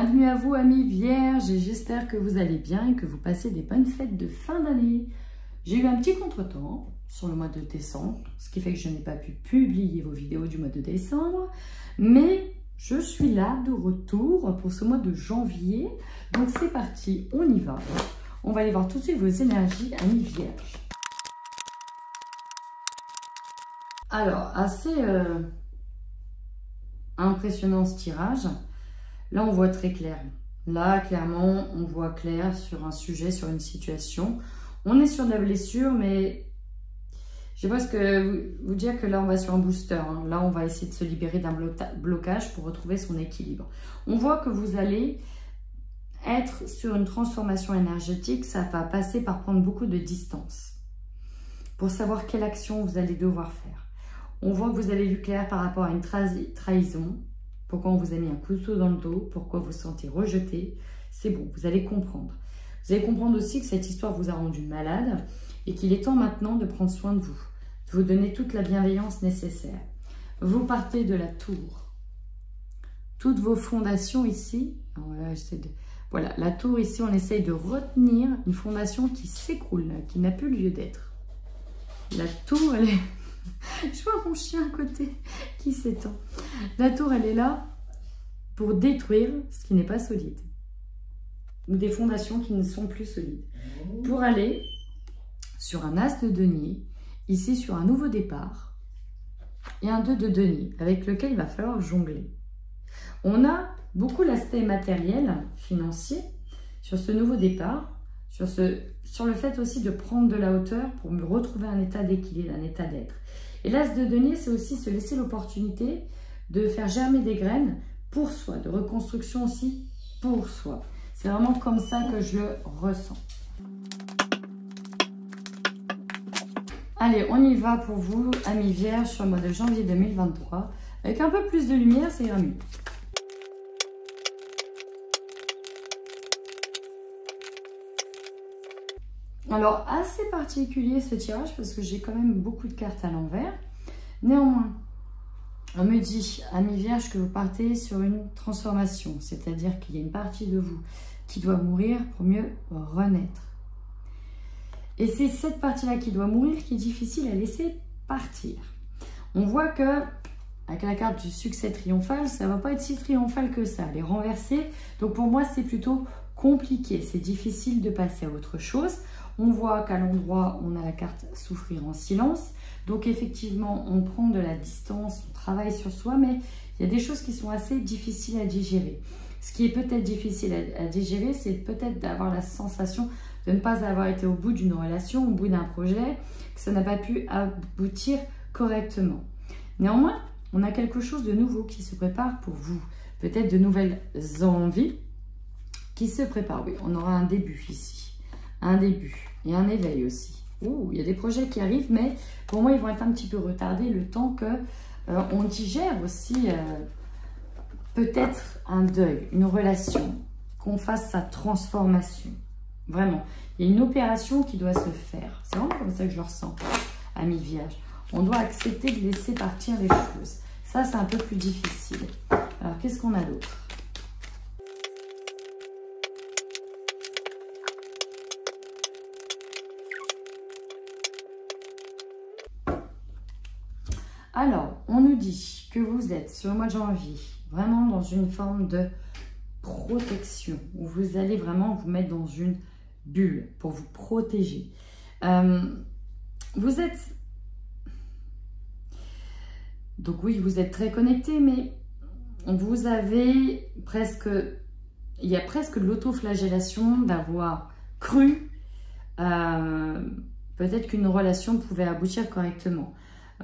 Bienvenue à vous amis vierges et j'espère que vous allez bien et que vous passez des bonnes fêtes de fin d'année. J'ai eu un petit contretemps sur le mois de décembre, ce qui fait que je n'ai pas pu publier vos vidéos du mois de décembre, mais je suis là de retour pour ce mois de janvier. Donc c'est parti, on y va. On va aller voir tout de suite vos énergies amis vierges. Alors, assez euh, impressionnant ce tirage. Là, on voit très clair. Là, clairement, on voit clair sur un sujet, sur une situation. On est sur de la blessure, mais je sais que vous dire que là, on va sur un booster. Hein. Là, on va essayer de se libérer d'un blocage pour retrouver son équilibre. On voit que vous allez être sur une transformation énergétique. Ça va passer par prendre beaucoup de distance pour savoir quelle action vous allez devoir faire. On voit que vous avez vu clair par rapport à une trahison, pourquoi on vous a mis un couteau dans le dos, pourquoi vous vous sentez rejeté? C'est bon, vous allez comprendre. Vous allez comprendre aussi que cette histoire vous a rendu malade et qu'il est temps maintenant de prendre soin de vous, de vous donner toute la bienveillance nécessaire. Vous partez de la tour. Toutes vos fondations ici, voilà, la tour ici, on essaye de retenir une fondation qui s'écroule, qui n'a plus lieu d'être. La tour, elle est... Je vois mon chien à côté qui s'étend. La tour, elle est là pour détruire ce qui n'est pas solide. Ou des fondations qui ne sont plus solides. Pour aller sur un as de denier, ici sur un nouveau départ, et un 2 de denier, avec lequel il va falloir jongler. On a beaucoup l'aspect matériel, financier, sur ce nouveau départ, sur, ce, sur le fait aussi de prendre de la hauteur pour me retrouver un état d'équilibre, un état d'être. Et l'as de denier, c'est aussi se laisser l'opportunité de faire germer des graines pour soi, de reconstruction aussi pour soi. C'est vraiment comme ça que je le ressens. Allez, on y va pour vous, amis vierges, sur le mois de janvier 2023. Avec un peu plus de lumière, ça ira mieux. Alors, assez particulier ce tirage parce que j'ai quand même beaucoup de cartes à l'envers. Néanmoins, on me dit, ami vierge, que vous partez sur une transformation, c'est-à-dire qu'il y a une partie de vous qui doit mourir pour mieux renaître. Et c'est cette partie-là qui doit mourir qui est difficile à laisser partir. On voit que, avec la carte du succès triomphal, ça ne va pas être si triomphal que ça. Elle est renversée. Donc pour moi, c'est plutôt compliqué. C'est difficile de passer à autre chose. On voit qu'à l'endroit, on a la carte souffrir en silence. Donc effectivement, on prend de la distance, on travaille sur soi, mais il y a des choses qui sont assez difficiles à digérer. Ce qui est peut-être difficile à, digérer, c'est peut-être d'avoir la sensation de ne pas avoir été au bout d'une relation, au bout d'un projet, que ça n'a pas pu aboutir correctement. Néanmoins, on a quelque chose de nouveau qui se prépare pour vous. Peut-être de nouvelles envies qui se préparent. Oui, on aura un début ici. Un début et un éveil aussi. Ouh, il y a des projets qui arrivent, mais pour moi, ils vont être un petit peu retardés le temps que euh, on digère aussi euh, peut-être un deuil, une relation, qu'on fasse sa transformation. Vraiment, il y a une opération qui doit se faire. C'est vraiment comme ça que je le ressens, ami vierge. On doit accepter de laisser partir les choses. Ça, c'est un peu plus difficile. Alors, qu'est-ce qu'on a d'autre Alors, on nous dit que êtes sur le mois de janvier vraiment dans une forme de protection, où vous allez vraiment vous mettre dans une bulle pour vous protéger. Euh, vous êtes... Donc oui, vous êtes très connecté, mais vous avez presque... Il y a presque de l'autoflagellation d'avoir cru euh, peut-être qu'une relation pouvait aboutir correctement.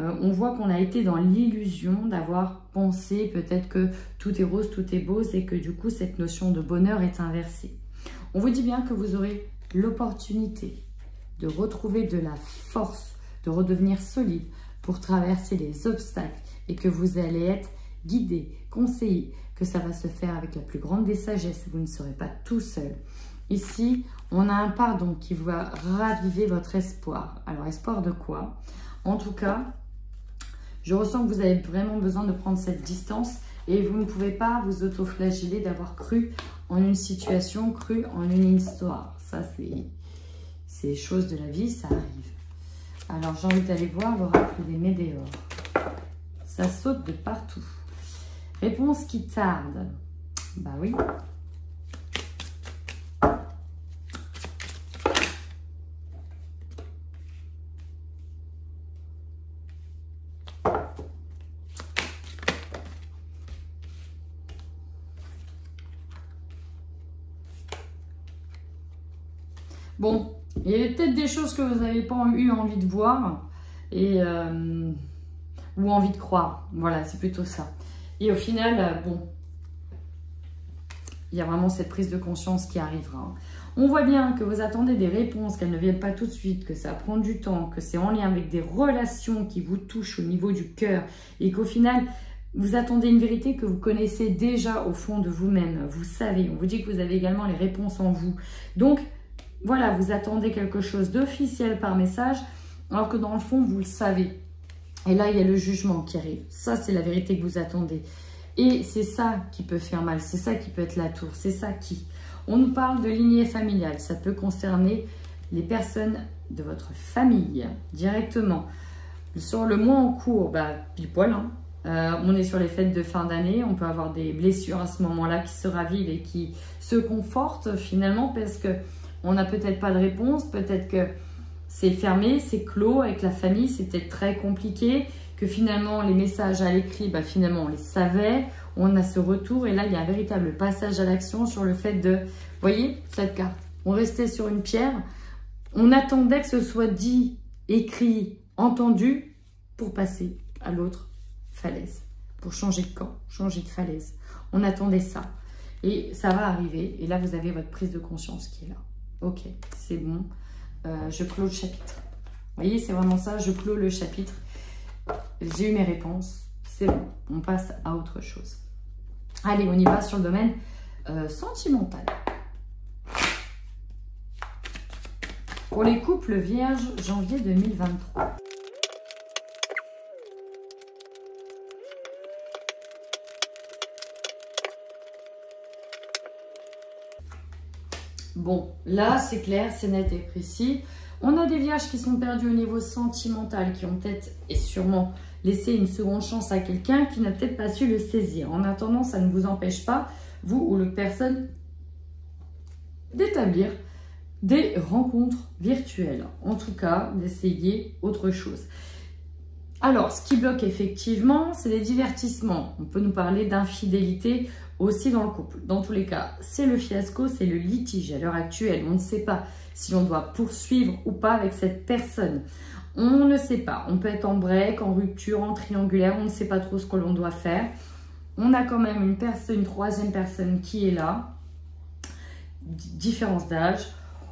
Euh, on voit qu'on a été dans l'illusion d'avoir pensé peut-être que tout est rose, tout est beau, et que du coup cette notion de bonheur est inversée. On vous dit bien que vous aurez l'opportunité de retrouver de la force, de redevenir solide pour traverser les obstacles et que vous allez être guidé, conseillé, que ça va se faire avec la plus grande des sagesses. Vous ne serez pas tout seul. Ici, on a un pardon qui va raviver votre espoir. Alors, espoir de quoi? En tout cas, je ressens que vous avez vraiment besoin de prendre cette distance Et vous ne pouvez pas vous autoflageller d'avoir cru en une situation, cru en une histoire. Ça, c'est des choses de la vie, ça arrive. Alors, j'ai envie d'aller voir l'oracle des météores. Ça saute de partout. Réponse qui tarde. Bah oui. Bon, il y a peut-être des choses que vous n'avez pas eu envie de voir et, euh, ou envie de croire. Voilà, c'est plutôt ça. Et au final, euh, bon, il y a vraiment cette prise de conscience qui arrivera. On voit bien que vous attendez des réponses, qu'elles ne viennent pas tout de suite, que ça prend du temps, que c'est en lien avec des relations qui vous touchent au niveau du cœur et qu'au final, vous attendez une vérité que vous connaissez déjà au fond de vous-même. Vous savez, on vous dit que vous avez également les réponses en vous. Donc, voilà, vous attendez quelque chose d'officiel par message, alors que dans le fond, vous le savez. Et là, il y a le jugement qui arrive. Ça, c'est la vérité que vous attendez. Et c'est ça qui peut faire mal, c'est ça qui peut être la tour, c'est ça qui. On nous parle de lignée familiale, ça peut concerner les personnes de votre famille directement. Sur le mois en cours, bah, pile poil, hein. euh, on est sur les fêtes de fin d'année, on peut avoir des blessures à ce moment-là qui se ravivent et qui se confortent finalement parce que on n'a peut-être pas de réponse, peut-être que c'est fermé, c'est clos avec la famille, c'était très compliqué, que finalement les messages à l'écrit, bah, finalement on les savait, on a ce retour et là il y a un véritable passage à l'action sur le fait de, voyez cette carte, on restait sur une pierre, on attendait que ce soit dit, écrit, entendu pour passer à l'autre falaise, pour changer de camp, changer de falaise. On attendait ça. Et ça va arriver. Et là, vous avez votre prise de conscience qui est là. Ok, c'est bon. Euh, je clôt le chapitre. Vous voyez, c'est vraiment ça. Je clôt le chapitre. J'ai eu mes réponses. C'est bon. On passe à autre chose. Allez, on y va sur le domaine euh, sentimental. Pour les couples vierges, janvier 2023. Bon, là, c'est clair, c'est net et précis. On a des vierges qui sont perdus au niveau sentimental, qui ont peut-être et sûrement laissé une seconde chance à quelqu'un qui n'a peut-être pas su le saisir. En attendant, ça ne vous empêche pas, vous ou le personne, d'établir des rencontres virtuelles. En tout cas, d'essayer autre chose. Alors, ce qui bloque effectivement, c'est les divertissements. On peut nous parler d'infidélité aussi dans le couple. Dans tous les cas, c'est le fiasco, c'est le litige. À l'heure actuelle, on ne sait pas si on doit poursuivre ou pas avec cette personne. On ne sait pas. On peut être en break, en rupture, en triangulaire. On ne sait pas trop ce que l'on doit faire. On a quand même une personne, une troisième personne qui est là. Différence d'âge.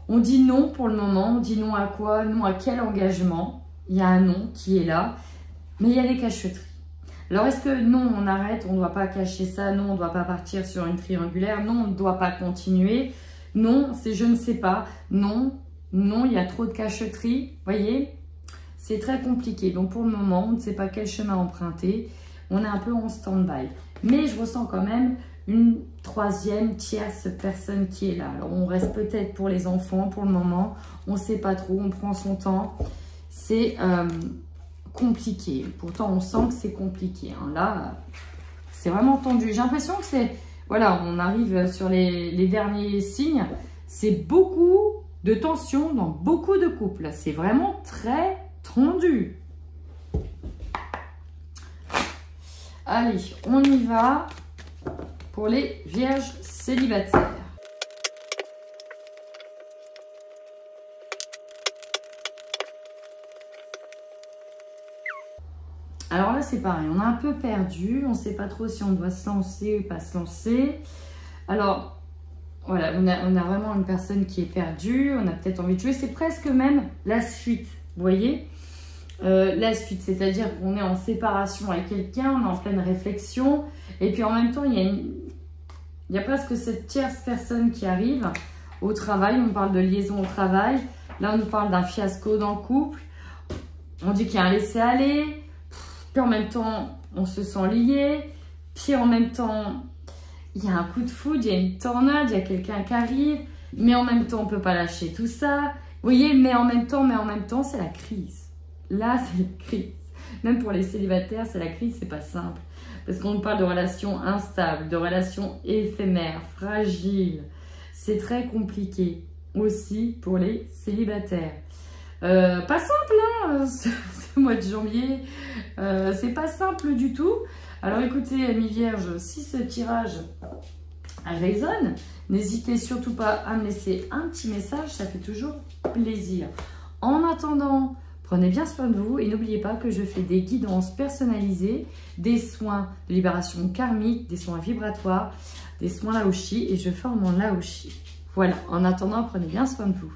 On dit non pour le moment. On dit non à quoi? Non à quel engagement? Il y a un non qui est là. Mais il y a des cacheteries. Alors, est-ce que non, on arrête, on ne doit pas cacher ça, non, on ne doit pas partir sur une triangulaire, non, on ne doit pas continuer, non, c'est je ne sais pas, non, non, il y a trop de cacheterie, voyez? C'est très compliqué. Donc, pour le moment, on ne sait pas quel chemin emprunter. On est un peu en stand-by. Mais je ressens quand même une troisième, tierce personne qui est là. Alors, on reste peut-être pour les enfants pour le moment. On ne sait pas trop, on prend son temps. C'est... Euh, compliqué. Pourtant, on sent que c'est compliqué. Hein. Là, c'est vraiment tendu. J'ai l'impression que c'est... Voilà, on arrive sur les, derniers signes. C'est beaucoup de tension dans beaucoup de couples. C'est vraiment très tendu. Allez, on y va pour les vierges célibataires. Alors là, c'est pareil, on a un peu perdu, on ne sait pas trop si on doit se lancer ou pas se lancer. Alors, voilà, on a, vraiment une personne qui est perdue, on a peut-être envie de jouer, c'est presque même la suite, vous voyez? Euh, La suite, c'est-à-dire qu'on est en séparation avec quelqu'un, on est en pleine réflexion, et puis en même temps, il y a, il y a presque cette tierce personne qui arrive au travail, on parle de liaison au travail, là on nous parle d'un fiasco dans le couple, on dit qu'il y a un laisser-aller, puis en même temps, on se sent lié. Puis en même temps, il y a un coup de foudre, il y a une tornade, il y a quelqu'un qui arrive, mais en même temps, on ne peut pas lâcher tout ça. Vous voyez, mais en même temps, mais en même temps, c'est la crise. Là, c'est la crise. Même pour les célibataires, c'est la crise, c'est pas simple. Parce qu'on parle de relations instables, de relations éphémères, fragiles. C'est très compliqué aussi pour les célibataires. Euh, pas simple, hein, mois de janvier. Euh, c'est pas simple du tout. Alors écoutez, amis vierges, si ce tirage résonne, n'hésitez surtout pas à me laisser un petit message, ça fait toujours plaisir. En attendant, prenez bien soin de vous et n'oubliez pas que je fais des guidances personnalisées, des soins de libération karmique, des soins vibratoires, des soins Laoshi et je forme en Laoshi. Voilà, en attendant, prenez bien soin de vous.